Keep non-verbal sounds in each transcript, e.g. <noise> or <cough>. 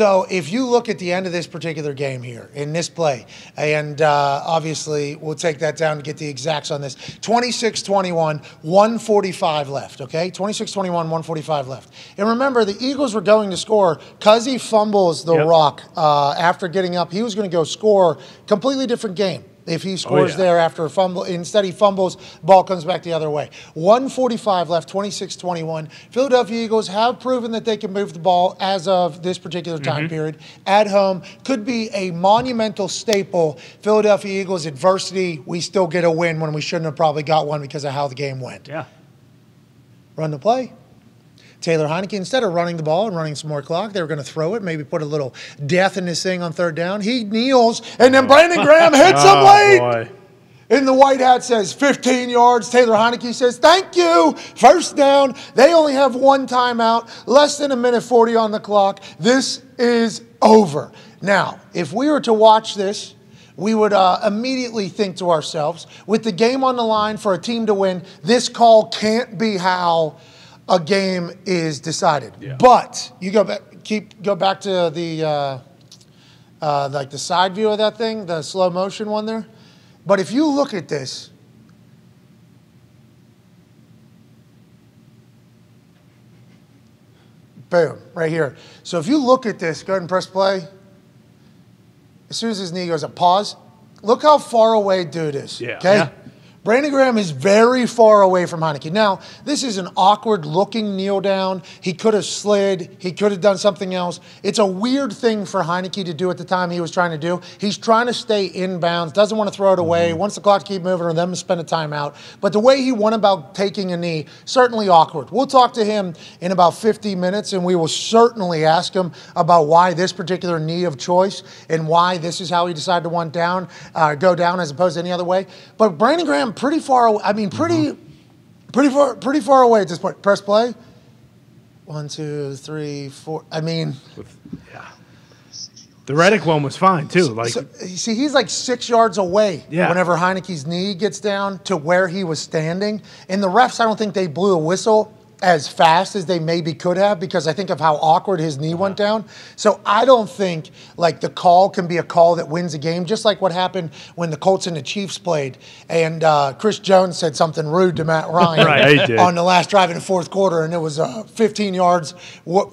So if you look at the end of this particular game here in this play, and uh, obviously we'll take that down to get the exacts on this 26 21, 145 left, okay? 26 21, 145 left. And remember, the Eagles were going to score because he fumbles the Yep. rock uh, after getting up. He was going to go score, completely different game. If he oh, scores yeah. there after a fumble, instead he fumbles, ball comes back the other way. 145 left, 26 21. Philadelphia Eagles have proven that they can move the ball as of this particular time mm-hmm. period at home. Could be a monumental staple. Philadelphia Eagles adversity, we still get a win when we shouldn't have probably got one because of how the game went. Yeah. Run the play. Taylor Heinicke, instead of running the ball and running some more clock, they were going to throw it, maybe put a little death in this thing on third down. He kneels, and then Brandon Graham <laughs> hits him Oh, late. boy. And the white hat says 15 yards. Taylor Heinicke says, thank you. First down. They only have one timeout, less than a minute 40 on the clock. This is over. Now, if we were to watch this, we would uh, immediately think to ourselves, with the game on the line for a team to win, this call can't be how a game is decided. Yeah. But you go back, keep go back to the uh, uh, like the side view of that thing, the slow motion one there. But if you look at this, boom, right here. So if you look at this, go ahead and press play. As soon as his knee goes up, pause. Look how far away dude is. Yeah. Okay. Yeah. Brandon Graham is very far away from Heinicke. Now, this is an awkward looking kneel down. He could have slid. He could have done something else. It's a weird thing for Heinicke to do at the time he was trying to do. He's trying to stay inbounds, doesn't want to throw it away, wants the clock to keep moving or them to spend a timeout. But the way he went about taking a knee, certainly awkward. We'll talk to him in about 50 minutes and we will certainly ask him about why this particular knee of choice and why this is how he decided to want down, uh, go down as opposed to any other way. But Brandon Graham, pretty far away. I mean, pretty, mm-hmm. pretty far, pretty far away at this point. Press play. One, two, three, four. I mean, yeah. The Reddick one was fine too. Like so, see, he's like six yards away Yeah. whenever Heinicke's knee gets down to where he was standing. And the refs, I don't think they blew a whistle as fast as they maybe could have because I think of how awkward his knee went down. So I don't think like the call can be a call that wins a game, just like what happened when the Colts and the Chiefs played and uh, Chris Jones said something rude to Matt Ryan <laughs> Right, on the last drive in the fourth quarter, and it was uh, 15 yards,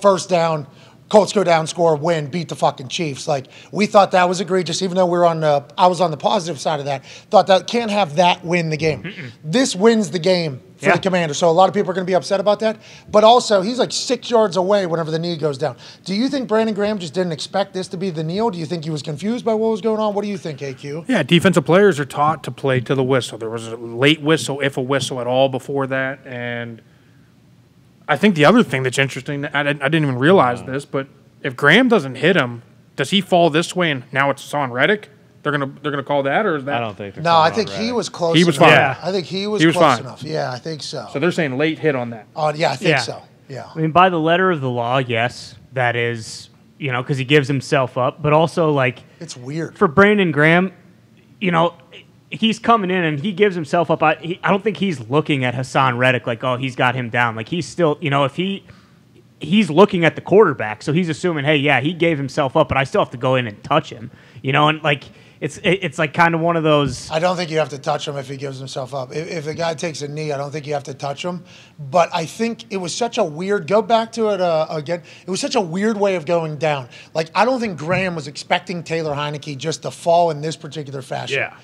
first down. Colts go down, score, win, beat the fucking Chiefs. Like we thought that was egregious, even though we were on the. I was on the positive side of that. Thought that can't have that win the game. This wins the game for Yeah. the Commander. So a lot of people are going to be upset about that. But also, he's like six yards away whenever the knee goes down. Do you think Brandon Graham just didn't expect this to be the kneel? Do you think he was confused by what was going on? What do you think, AJ? Yeah, defensive players are taught to play to the whistle. There was a late whistle, if a whistle at all, before that. And I think the other thing that's interesting, I didn't, I didn't even realize mm. this, but if Graham doesn't hit him, does he fall this way and now it's on Reddick? They're gonna they're gonna call that, or is that? I don't think. they're No, I think he was close. He was enough. fine. Yeah. I think he was, He was close fine. enough. Yeah, I think so. So they're saying late hit on that. Oh, yeah, I think Yeah. so. Yeah. I mean, by the letter of the law, yes, that is, you know, because he gives himself up, but also like It's weird. for Brandon Graham, you know, he's coming in and he gives himself up. I, he, I don't think he's looking at Haason Reddick like, oh, he's got him down. Like he's still, you know, if he he's looking at the quarterback, so he's assuming, hey, yeah, he gave himself up, but I still have to go in and touch him, you know, and like it's it, it's like kind of one of those. I don't think you have to touch him if he gives himself up. If, if a guy takes a knee, I don't think you have to touch him. But I think it was such a weird. Go back to it uh, again. It was such a weird way of going down. Like I don't think Graham was expecting Taylor Heinicke just to fall in this particular fashion. Yeah.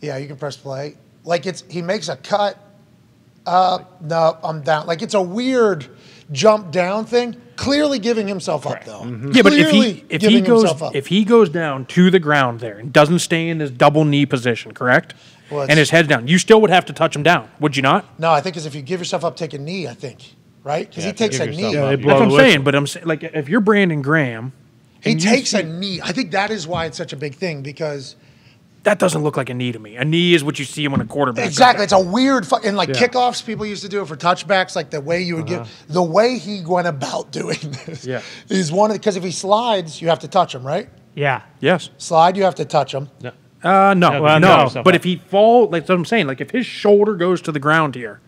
Yeah, you can press play. Like it's he makes a cut. Uh, no, I'm down. Like it's a weird jump down thing. Clearly giving himself up though. Yeah, but if he if he goes if he goes down to the ground there and doesn't stay in this double knee position, correct? Well, and his head's down, you still would have to touch him down, would you not? no, I think is if you give yourself up, take a knee. I think right because Yeah, he takes a knee. up, That's what I'm saying. But I'm saying, like, if you're Brandon Graham, He takes see- a knee. I think that is why it's such a big thing because that doesn't look like a knee to me. A knee is what you see when a quarterback. exactly it's a weird fu- and like Yeah. kickoffs people used to do it for touchbacks like the way you would give the way he went about doing this Yeah. is one of because if he slides you have to touch him right Yeah, Yes. slide you have to touch him No. Uh, no, well, no. no. But if he fall, like what I'm saying, like if his shoulder goes to the ground here,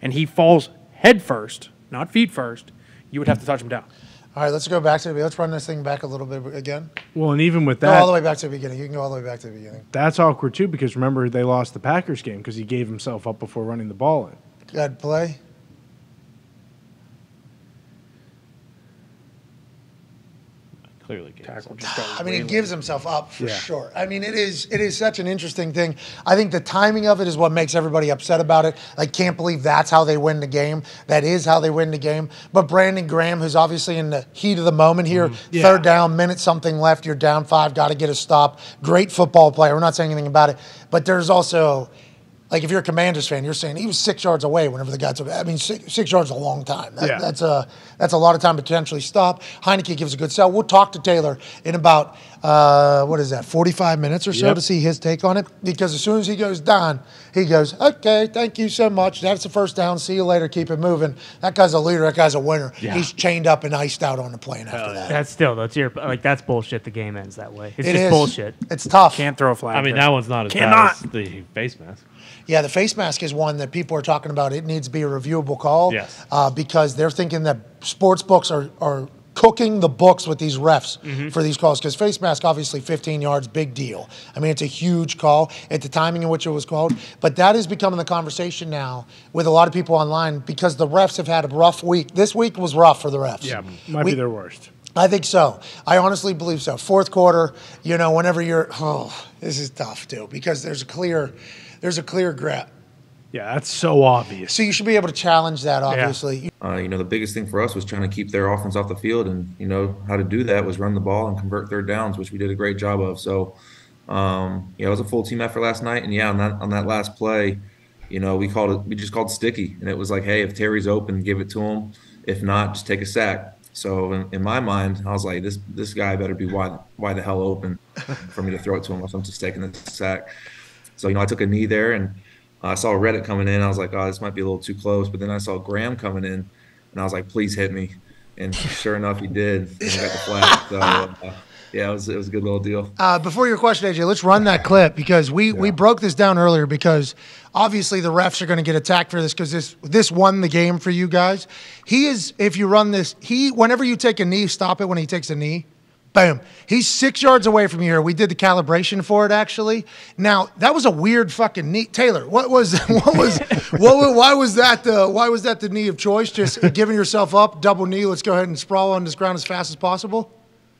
and he falls head first, not feet first, you would have to touch him down. All right, let's go back to the. Let's run this thing back a little bit again. Well, and even with Go all the way back to the beginning. You can go all the way back to the beginning. that's awkward too because remember they lost the Packers game because he gave himself up before running the ball in. Go ahead, play. Clearly, gave Tackle just got <sighs> I mean, he gives himself up for Yeah. sure. I mean, it is it is such an interesting thing. I think the timing of it is what makes everybody upset about it. I can't believe that's how they win the game. That is how they win the game. But Brandon Graham, who's obviously in the heat of the moment here, Yeah. third down, minute something left, you're down five, got to get a stop. Great football player. We're not saying anything about it, but there's also. Like if you're a Commanders fan, you're saying he was six yards away whenever the guy took. I mean, six, six yards is a long time. That, Yeah. That's a that's a lot of time to potentially stop. Heinicke gives a good sell. We'll talk to Taylor in about uh, what is that, 45 minutes or so Yep. to see his take on it. Because as soon as he goes down, he goes, "Okay, thank you so much. That's the first down. See you later. Keep it moving." That guy's a leader. That guy's a winner. Yeah. He's chained up and iced out on the plane after that. That's still that's your like that's bullshit. The game ends that way. It's It just is. bullshit. It's tough. Can't throw a flag. I mean, that one's not as Cannot. bad as the face mask. Yeah, the face mask is one that people are talking about. It needs to be a reviewable call. Yes. Uh, because they're thinking that sports books are, are cooking the books with these refs Mm-hmm. for these calls. Because face mask, obviously, 15 yards, big deal. I mean, it's a huge call at the timing in which it was called. But that is becoming the conversation now with a lot of people online because the refs have had a rough week. This week was rough for the refs. Yeah, might We- be their worst. I think so. I honestly believe so. Fourth quarter, you know, whenever you're, oh, this is tough too because there's a clear, there's a clear grip. Yeah, that's so obvious. So you should be able to challenge that, obviously. Uh, you know, the biggest thing for us was trying to keep their offense off the field, and you know how to do that was run the ball and convert third downs, which we did a great job of. So, um, yeah, it was a full team effort last night, and yeah, on that on that last play, you know, we called it, we just called sticky, and it was like, hey, if Terry's open, give it to him. If not, just take a sack. So in, in my mind, I was like, this this guy better be wide wide the hell open for me to throw it to him, or I'm just taking the sack. So you know, I took a knee there, and I saw Reddick coming in. I was like, oh, this might be a little too close. But then I saw Graham coming in, and I was like, please hit me. And sure enough, he did. And got the flag. So uh, yeah, it was it was a good little deal. Uh, before your question, AJ, let's run that clip because we, we broke this down earlier because obviously the refs are going to get attacked for this because this this won the game for you guys. He is if you run this, he whenever you take a knee, stop it when he takes a knee. Boom. He's six yards away from you here. We did the calibration for it actually. Now that was a weird fucking knee. Taylor, what was <laughs> what was what why was that the why was that the knee of choice? Just giving yourself up, double knee. Let's go ahead and sprawl on this ground as fast as possible.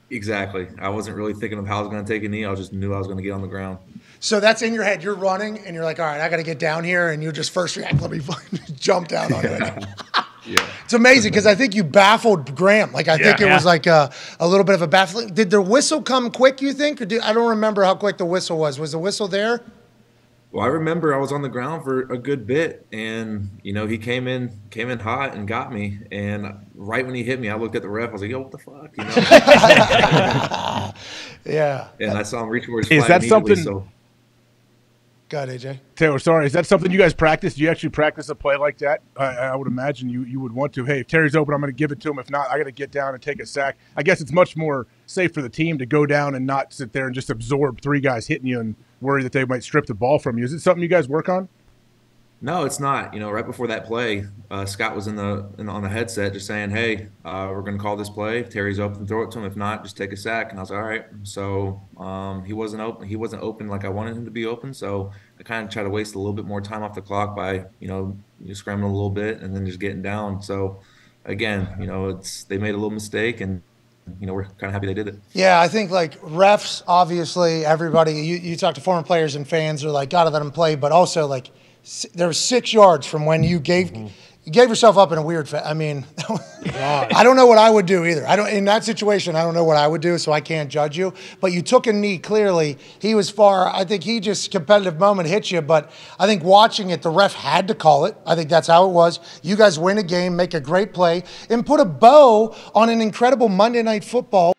Exactly. I wasn't really thinking of how I was going to take a knee. I just knew I was going to get on the ground. So that's in your head. You're running, and you're like, "All right, I got to get down here," and you just first react, "Let me <laughs> jump down on it." <laughs> Yeah. It's amazing because I think you baffled Graham. Like I think it Yeah. was like a, a little bit of a baffling. Did the whistle come quick? You think, or did, I don't remember how quick the whistle was. Was the whistle there? Well, I remember I was on the ground for a good bit, and you know he came in came in hot and got me. And right when he hit me, I looked at the ref. I was like, "Yo, what the fuck?" You know. <laughs> Yeah. and I saw him reach for his Is that immediately, something- So Go ahead, AJ. Taylor, sorry, is that something you guys practice? Do you actually practice a play like that? I, I would imagine you, you would want to. Hey, if Terry's open, I'm going to give it to him. If not, I got to get down and take a sack. I guess it's much more safe for the team to go down and not sit there and just absorb three guys hitting you and worry that they might strip the ball from you. Is it something you guys work on? No, it's not. You know, right before that play, uh, Scott was in the, in on the headset just saying, "Hey, uh, we're going to call this play. If Terry's open, throw it to him. If not, just take a sack." And I was like, "All right." So um, he wasn't open. He wasn't open like I wanted him to be open. So I kind of tried to waste a little bit more time off the clock by you know scrambling a little bit and then just getting down. So again, you know, it's they made a little mistake and. You know, we're kind of happy they did it. Yeah, I think like refs, obviously, everybody, you, you talk to former players and fans are like, gotta let them play, but also like there was six yards from when you gave mm-hmm. you gave yourself up in a weird. Fa- I mean, <laughs> I don't know what I would do either. I don't in that situation. I don't know what I would do, so I can't judge you. But you took a knee. Clearly, he was far. I think he just competitive moment hit you. But I think watching it, the ref had to call it. I think that's how it was. You guys win a game, make a great play, and put a bow on an incredible Monday night football.